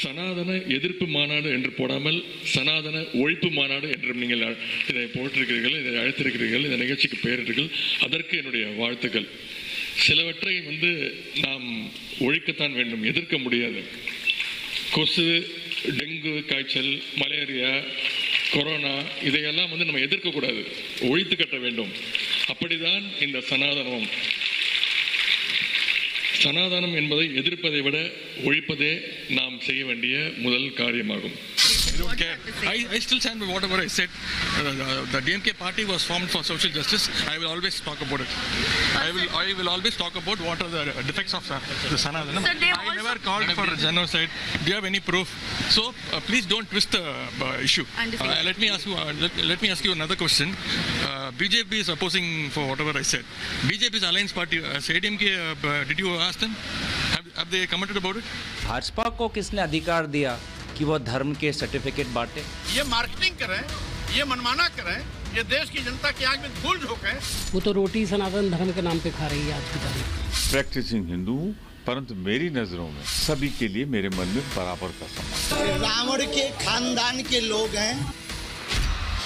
சனாதன எதிர்ப்பு மாநாடு என்று போடாமல் சனாதன ஒழிப்பு மாநாடு என்று நீங்கள் இதை போட்டிருக்கிறீர்கள் இதை அழைத்திருக்கிறீர்கள் இந்த நிகழ்ச்சிக்கு பெயரிட்டீர்கள் அதற்கு என்னுடைய வாழ்த்துக்கள். சிலவற்றை வந்து நாம் ஒழிக்கத்தான் வேண்டும் எதிர்க்க முடியாது. கொசு டெங்கு காய்ச்சல் மலேரியா கொரோனா இதையெல்லாம் வந்து நம்ம எதிர்க்கக்கூடாது. ஒழித்து கட்ட வேண்டும். அப்படிதான் இந்த சனாதனம் சனாதனம் என்பதை எதிர்ப்பதை விட ஒழிப்பதே நாம் செய்ய வேண்டிய முதல் காரியமாகும். I don't care. I, I still stand by whatever I said. Uh, the, the DMK party was formed for social justice. I will always talk about it. I will I will always talk about what are the defects of uh, the Sanatana. Sir, they I also- never called for genocide. Do you have any proof? So uh, please don't twist the uh, issue. Understood. Uh, let me ask you. Uh, let, let me ask you another question. Uh, BJP is opposing for whatever I said. BJP's alliance party. Uh, ADMK. Uh, b- did you ask them? Have, have they commented about it? Bhajpa को किसने अधिकार दिया कि वो धर्म के certificate बांटे। ये मार्केटिंग करें ये मनमाना करें ये देश की जनता की आग में धूल झोंके। वो तो रोटी सनातन धर्म के नाम पे खा रही है आज की तारीख। प्रैक्टिसिंग हिंदू परंतु मेरी नज़रों में सभी के लिए मेरे मन में बराबर का सम्मान रावण के खानदान के लोग हैं।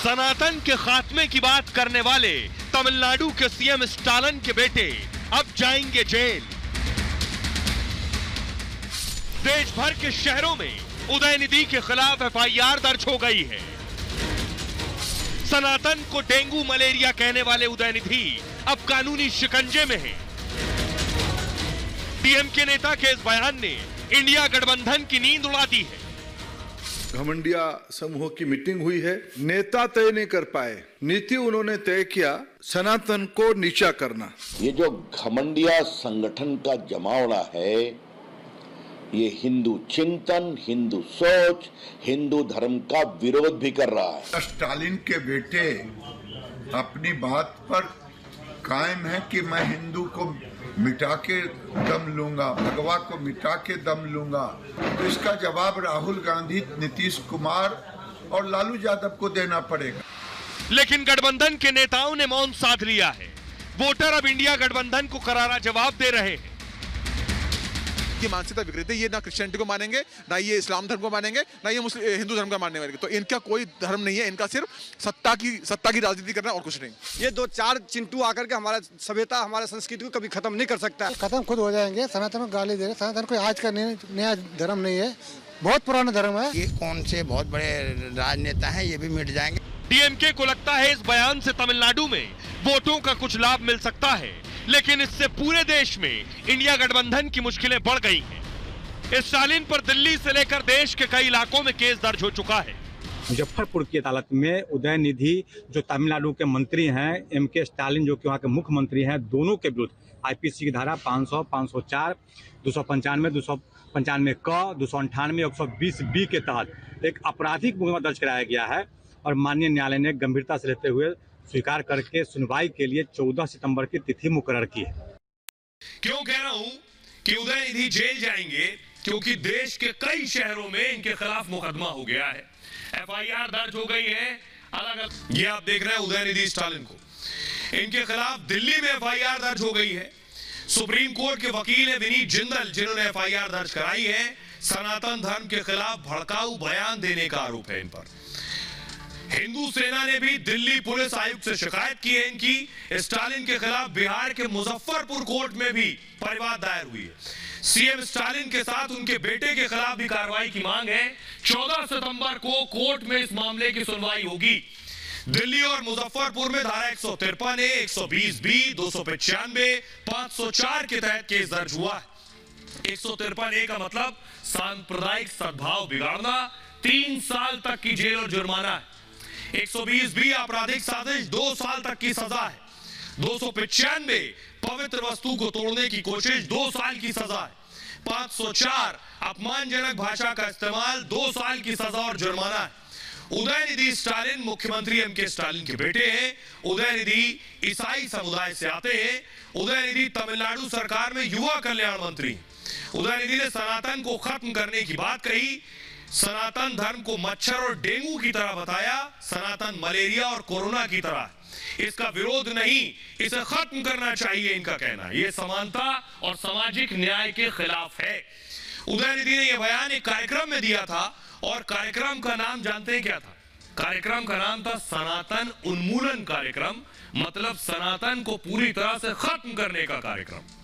सनातन के खात्मे की बात करने वाले तमिलनाडु के सीएम स्टालिन के बेटे अब जाएँगे जेल। देश भर के शहरों में उदयनिधि के खिलाफ एफआईआर दर्ज हो गई है। सनातन को डेंगू मलेरिया कहने वाले उदयनिधि अब कानूनी शिकंजे में हैं। डीएमके नेता के इस बयान ने इंडिया गठबंधन की नींद उड़ा दी है। घमंडिया समूह की मीटिंग हुई है। नेता तय नहीं कर पाए। नीति उन्होंने तय किया सनातन को नीचा करना। ये जो घमंडिया संगठन का जमावड़ा है ये हिंदू चिंतन हिंदू सोच हिंदू धर्म का विरोध भी कर रहा है। स्टालिन के बेटे अपनी बात पर कायम है कि मैं हिंदू को मिटा के दम लूँगा भगवा को मिटा के दम लूँगा। तो इसका जवाब राहुल गांधी नीतीश कुमार और लालू यादव को देना पड़ेगा। लेकिन गठबंधन के नेताओं ने मौन साध लिया है। वोटर अब इंडिया गठबंधन को करारा जवाब दे रहे हैं। की मानसिकता विकृत है ये ना क्रिश्चियनिटी को मानेंगे ना ये इस्लाम धर्म को मानेंगे ना ये मुस्लिम हिंदू धर्म का मानने वाले। तो इनका कोई धर्म नहीं है इनका सिर्फ़ सत्ता की सत्ता की राजनीति करना और कुछ नहीं। ये दो चार चिंटू आकर के हमारा सभ्यता हमारा संस्कृति को कभी खत्म नहीं कर सकता। खत्म खुद हो जाएँगे सनातन को गाली दे रहे सनातन कोई आज का नया धर्म नहीं है बहुत पुराना धर्म है। ये कौन से बहुत बड़े राजनेता हैं ये भी मिट जाएँगे। डीएमके को लगता है इस बयान से तमिलनाडु में वोटों का कुछ लाभ मिल सकता है। लेकिन इससे पूरे देश में इंडिया गठबंधन की मुश्किलें बढ़ गई हैं। इस स्टालिन पर दिल्ली से लेकर देश के कई इलाकों में केस दर्ज हो चुका है। मुजफ्फरपुर की अदालत में उदय निधि जो तमिलनाडु के मंत्री हैं एम के स्टालिन जो कि वहाँ के मुख्यमंत्री हैं दोनों के विरुद्ध आईपीसी की धारा 500, 504, दो सौ पंचानवे दो सौ पंचानवे क दो सौ अंठानवे एक सौ बीस बी के तहत एक आपराधिक मुकदमा दर्ज कराया गया है और माननीय न्यायालय ने गंभीरता से लेते हुए स्वीकार करके सुनवाई के लिए 14 सितंबर की तिथि मुकर्र की है। क्यों कह रहा हूँ कि उदयनिधि जेल जाएँगे क्योंकि देश के कई शहरों में इनके खिलाफ मुकदमा हो गया है। एफआईआर दर्ज हो गई है। अलग अलग ये आप देख रहे हैं उदयनिधि स्टालिन को। इनके खिलाफ दिल्ली में एफआईआर दर्ज हो गई है। सुप्रीम कोर्ट के वकील है विनीत जिंदल, जिन्होंने एफआईआर दर्ज कराई है। सनातन धर्म के खिलाफ भड़काऊ बयान देने का आरोप है इन पर। हिंदू सेना ने भी दिल्ली पुलिस आयुक्त से शिकायत की है इनकी। स्टालिन के खिलाफ बिहार के मुजफ्फरपुर कोर्ट में भी परिवाद दायर हुई है। सीएम स्टालिन के साथ उनके बेटे के खिलाफ भी कार्रवाई की मांग है। 14 सितंबर को कोर्ट में इस मामले की सुनवाई होगी। दिल्ली और मुजफ्फरपुर में धारा एक सौ तिरपन ए, एक सौ बीस बी, दो सौ पचानवे, पाँच सौ चार के तहत केस दर्ज हुआ है। एक सौ तिरपन ए का मतलब सांप्रदायिक सद्भाव बिगाड़ना, तीन साल तक की जेल और जुर्माना है। 120 बी आपराधिक साजिश दो साल तक की सजा है। दो सौ पिचानवे पवित्र वस्तु को तोड़ने की कोशिश दो साल की सजा है। 504 अपमानजनक भाषा का इस्तेमाल दो साल की सजा और जुर्माना है। उदयनिधि स्टालिन मुख्यमंत्री एम के स्टालिन के बेटे हैं। उदयनिधि ईसाई समुदाय से आते हैं। उदयनिधि तमिलनाडु सरकार में युवा कल्याण मंत्री। उदयनिधि ने सनातन को खत्म करने की बात कही। सनातन धर्म को मच्छर और डेंगू की तरह बताया, सनातन मलेरिया और कोरोना की तरह। इसका विरोध नहीं, इसे खत्म करना चाहिए इनका कहना। यह समानता और सामाजिक न्याय के खिलाफ है। उदयनिधि ने यह बयान एक कार्यक्रम में दिया था, और कार्यक्रम का नाम जानते हैं क्या था? कार्यक्रम का नाम था सनातन उन्मूलन कार्यक्रम मतलब सनातन को पूरी तरह से खत्म करने का कार्यक्रम।